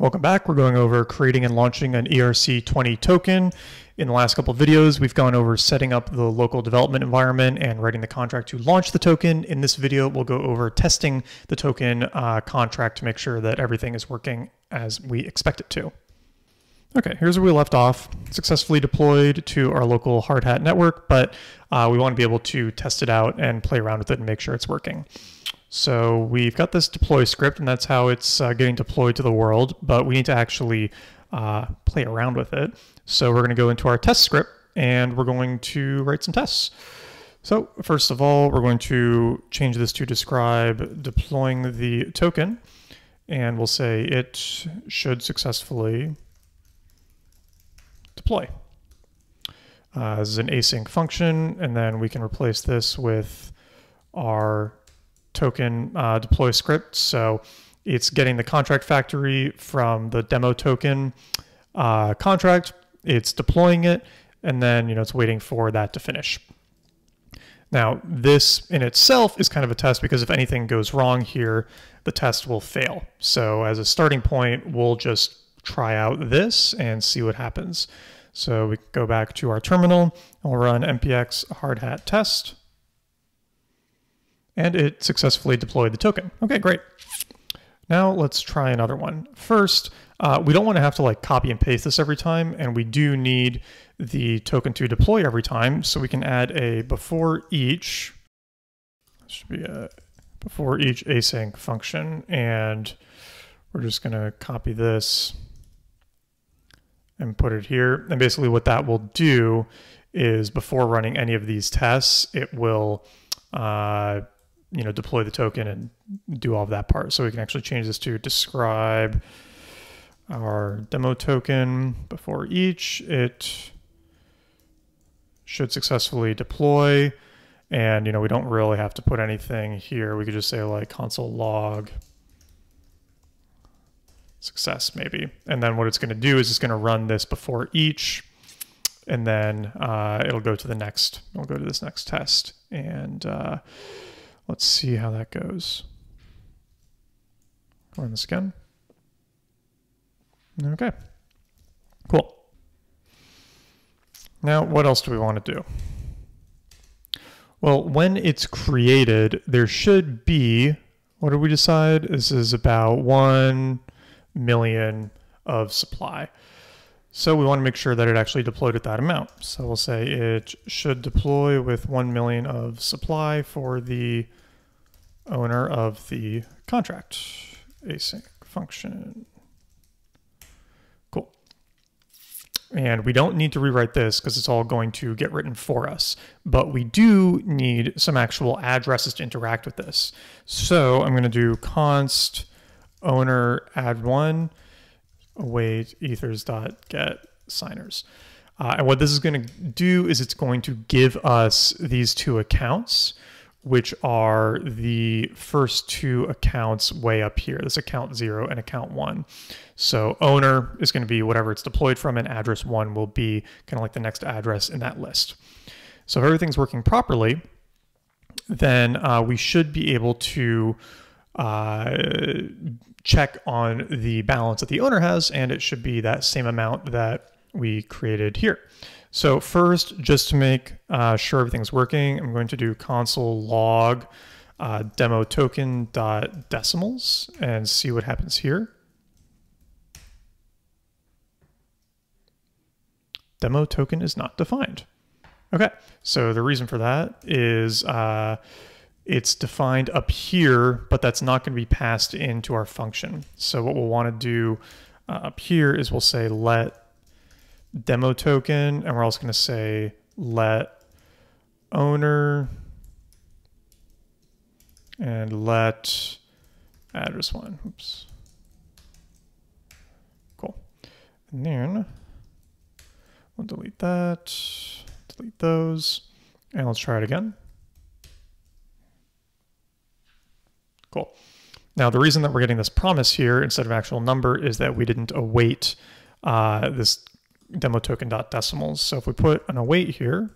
Welcome back. We're going over creating and launching an ERC20 token. In the last couple of videos, we've gone over setting up the local development environment and writing the contract to launch the token. In this video, we'll go over testing the token uh, contract to make sure that everything is working as we expect it to. Okay, here's where we left off. Successfully deployed to our local Hardhat network, but uh, we want to be able to test it out and play around with it and make sure it's working. So we've got this deploy script and that's how it's uh, getting deployed to the world, but we need to actually uh, play around with it. So we're going to go into our test script and we're going to write some tests. So first of all, we're going to change this to describe deploying the token and we'll say it should successfully deploy. Uh, this is an async function and then we can replace this with our token uh, deploy script. So it's getting the contract factory from the demo token uh, contract, it's deploying it, and then you know it's waiting for that to finish. Now, this in itself is kind of a test because if anything goes wrong here, the test will fail. So as a starting point, we'll just try out this and see what happens. So we go back to our terminal and we'll run npx hardhat test and it successfully deployed the token. Okay, great. Now let's try another one. First, uh, we don't want to have to like copy and paste this every time, and we do need the token to deploy every time, so we can add a before each, this should be a before each async function, and we're just going to copy this and put it here. And basically what that will do is before running any of these tests, it will uh, you know, deploy the token and do all of that part. So we can actually change this to describe our demo token before each. It should successfully deploy. And, you know, we don't really have to put anything here. We could just say like console log success maybe. And then what it's going to do is it's going to run this before each and then uh, it'll go to the next, it'll go to this next test. And, uh, Let's see how that goes. Run this again. Okay. Cool. Now, what else do we want to do? Well, when it's created, there should be, what did we decide? This is about 1 million of supply. So we want to make sure that it actually deployed at that amount. So we'll say it should deploy with 1 million of supply for the owner of the contract. Async function. Cool. And we don't need to rewrite this because it's all going to get written for us. But we do need some actual addresses to interact with this. So I'm going to do const owner add one await ethers dot get signers. Uh, and what this is going to do is it's going to give us these two accounts, which are the first two accounts way up here. This account zero and account one. So owner is going to be whatever it's deployed from, and address one will be kind of like the next address in that list. So if everything's working properly, then uh, we should be able to uh, check on the balance that the owner has, and it should be that same amount that we created here. So first, just to make uh, sure everything's working, I'm going to do console log uh, demo token dot decimals and see what happens here. Demo token is not defined. Okay, so the reason for that is uh, it's defined up here, but that's not going to be passed into our function. So what we'll want to do uh, up here is we'll say let demo token, and we're also going to say let owner and let address one. Oops. Cool. And then we'll delete that, delete those, and let's try it again. Cool. Now, the reason that we're getting this promise here instead of actual number is that we didn't await uh, this demo token dot decimals. So if we put an await here,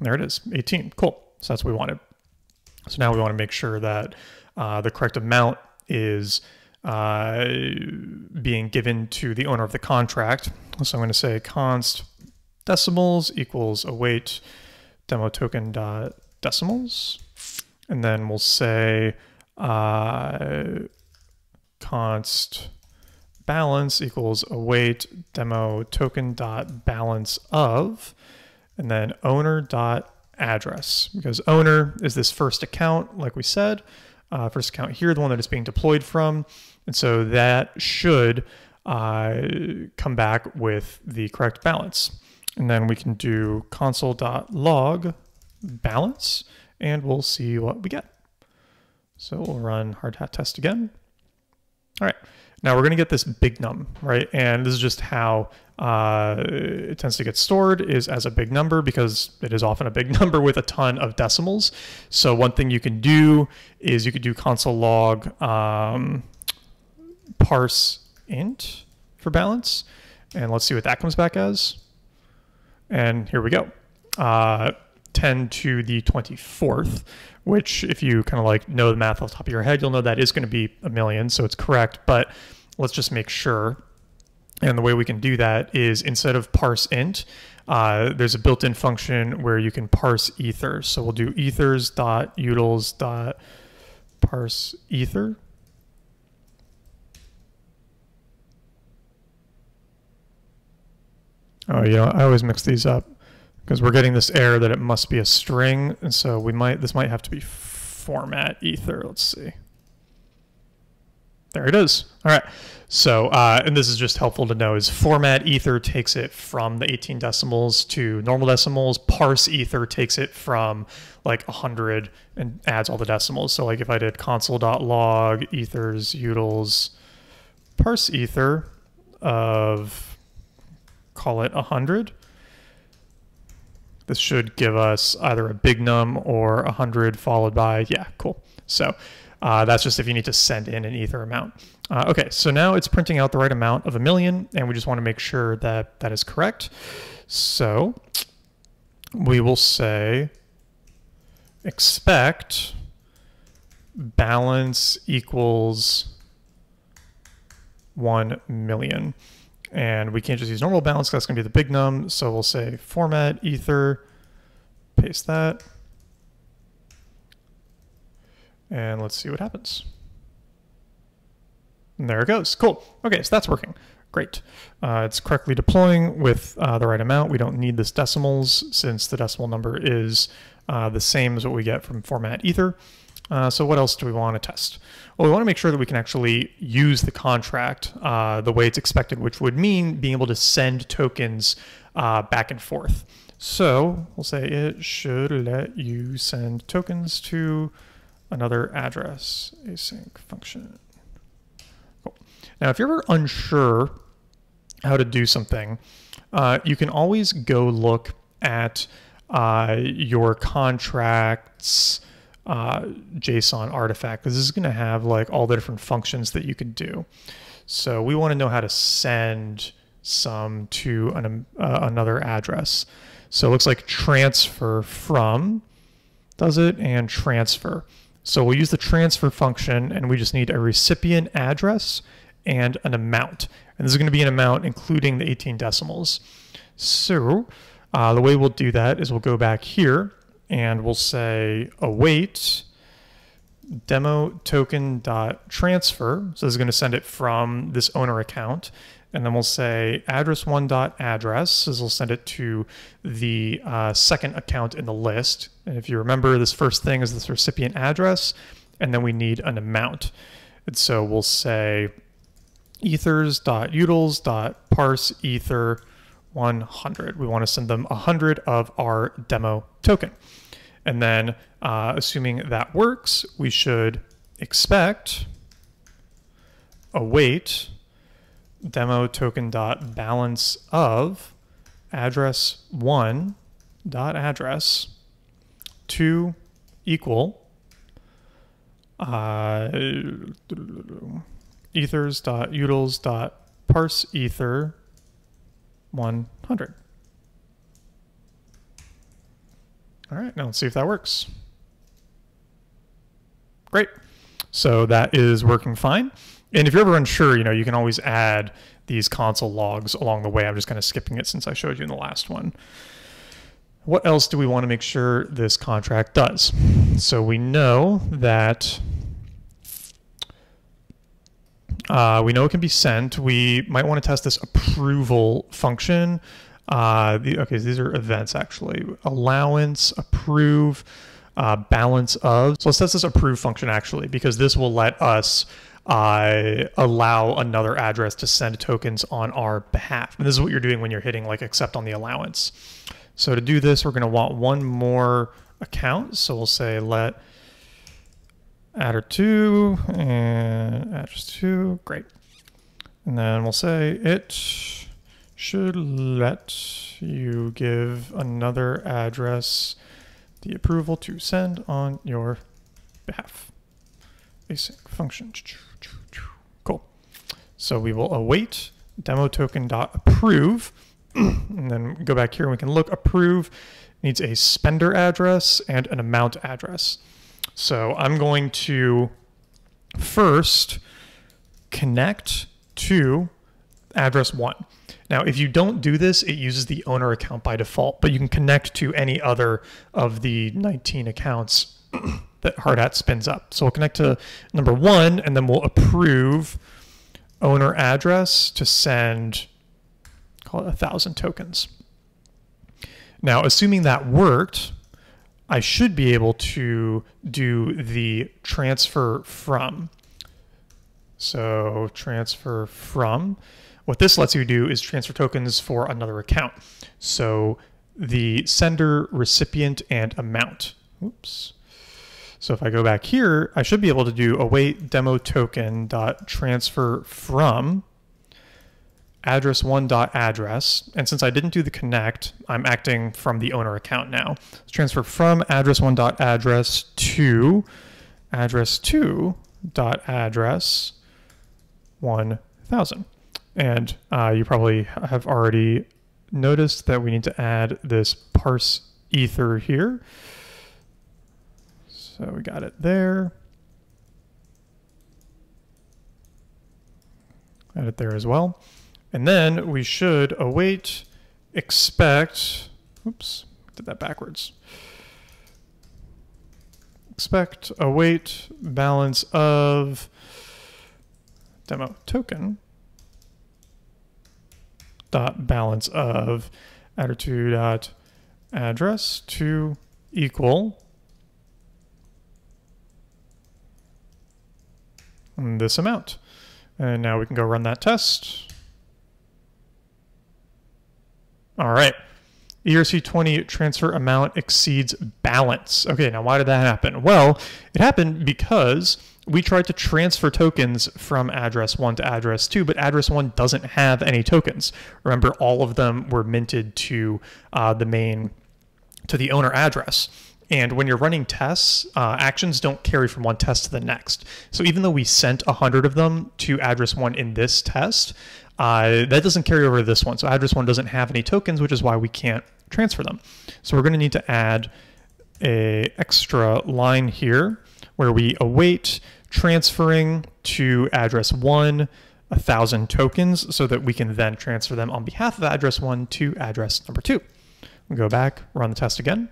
there it is, 18. Cool. So that's what we wanted. So now we want to make sure that uh, the correct amount is uh, being given to the owner of the contract. So I'm going to say const decimals equals await demo token dot decimals. And then we'll say uh, const balance equals await demo token dot balance of, and then owner dot address because owner is this first account, like we said, uh, first account here, the one that it's being deployed from. And so that should uh, come back with the correct balance. And then we can do console.log balance and we'll see what we get. So we'll run hardhat test again. All right, now we're going to get this big num, right? And this is just how uh, it tends to get stored is as a big number because it is often a big number with a ton of decimals. So one thing you can do is you could do console log um, parse int for balance. And let's see what that comes back as. And here we go. Uh, 10 to the 24th, which if you kind of like know the math off the top of your head, you'll know that is going to be a million, so it's correct. But let's just make sure. And the way we can do that is instead of parse int, uh, there's a built-in function where you can parse ethers. So we'll do ethers dot utils dot parse ether. Oh, you know, I always mix these up because we're getting this error that it must be a string. And so we might, this might have to be format ether. Let's see. There it is. All right. So, uh, and this is just helpful to know is format ether takes it from the 18 decimals to normal decimals. Parse ether takes it from like 100 and adds all the decimals. So like if I did console.log ethers utils parse ether of call it 100, this should give us either a big num or 100 followed by, yeah, cool. So uh, that's just if you need to send in an ether amount. Uh, okay, so now it's printing out the right amount of a million, and we just want to make sure that that is correct. So we will say expect balance equals 1 million. And we can't just use normal balance that's going to be the big num. So we'll say format ether, paste that. And let's see what happens. And there it goes. Cool. Okay, so that's working. Great. Uh, it's correctly deploying with uh, the right amount. We don't need this decimals since the decimal number is uh, the same as what we get from format ether. Uh, so what else do we want to test? Well, we want to make sure that we can actually use the contract uh, the way it's expected, which would mean being able to send tokens uh, back and forth. So we'll say it should let you send tokens to another address, async function. Cool. Now, if you're ever unsure how to do something, uh, you can always go look at uh, your contracts uh, JSON artifact because this is going to have like all the different functions that you can do. So we want to know how to send some to an, uh, another address. So it looks like transfer from does it and transfer. So we'll use the transfer function and we just need a recipient address and an amount. And this is going to be an amount including the 18 decimals. So uh, the way we'll do that is we'll go back here and we'll say await demo token dot transfer. So this is going to send it from this owner account. And then we'll say address one dot address. This will send it to the uh, second account in the list. And if you remember, this first thing is this recipient address, and then we need an amount. And so we'll say ethers dot utils dot parse ether 100. We want to send them 100 of our demo token. And then uh, assuming that works, we should expect await demo token dot balance of address one dot address to equal uh, ethers dot utils dot parse ether 100. All right, now let's see if that works. Great. So that is working fine. And if you're ever unsure, you know, you can always add these console logs along the way. I'm just kind of skipping it since I showed you in the last one. What else do we want to make sure this contract does? So we know that uh, we know it can be sent. We might want to test this approval function. Uh, the, okay, so these are events actually. Allowance, approve, uh, balance of. So let's test this approve function actually, because this will let us uh, allow another address to send tokens on our behalf. And this is what you're doing when you're hitting like accept on the allowance. So to do this, we're going to want one more account. So we'll say let adder2 and address2. Great. And then we'll say it should let you give another address the approval to send on your behalf. Async function. Cool. So we will await demo token dot approve and then go back here and we can look approve needs a spender address and an amount address. So I'm going to first connect to address one. Now, if you don't do this, it uses the owner account by default, but you can connect to any other of the 19 accounts that Hardhat spins up. So we'll connect to number one, and then we'll approve owner address to send, call it a thousand tokens. Now, assuming that worked, I should be able to do the transfer from. So transfer from. What this lets you do is transfer tokens for another account. So the sender, recipient, and amount. Oops. So if I go back here, I should be able to do await demo token dot transfer from address one dot address. And since I didn't do the connect, I'm acting from the owner account now. Let's transfer from address one dot address to address two dot address 1000. And uh, you probably have already noticed that we need to add this parse ether here. So we got it there. Add it there as well. And then we should await, expect, oops, did that backwards. Expect, await, balance of demo token dot balance of adder2 dot address to equal this amount. And now we can go run that test. All right. ERC20 transfer amount exceeds balance. Okay, now why did that happen? Well, it happened because we tried to transfer tokens from address 1 to address 2, but address 1 doesn't have any tokens. Remember, all of them were minted to uh, the main, to the owner address. And when you're running tests, uh, actions don't carry from one test to the next. So even though we sent 100 of them to address 1 in this test, uh, that doesn't carry over to this one. So address 1 doesn't have any tokens, which is why we can't transfer them. So we're going to need to add a extra line here where we await transferring to address 1 a thousand tokens so that we can then transfer them on behalf of address 1 to address number 2. We'll go back, run the test again.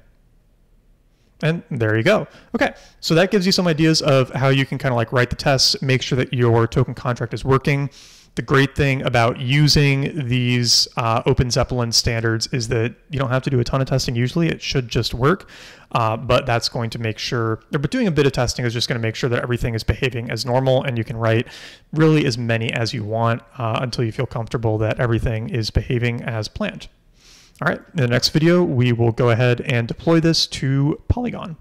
And there you go. Okay, so that gives you some ideas of how you can kind of like write the tests, make sure that your token contract is working. The great thing about using these uh, OpenZeppelin standards is that you don't have to do a ton of testing usually. It should just work, uh, but that's going to make sure, but doing a bit of testing is just going to make sure that everything is behaving as normal and you can write really as many as you want uh, until you feel comfortable that everything is behaving as planned. All right, in the next video, we will go ahead and deploy this to Polygon.